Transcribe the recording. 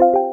you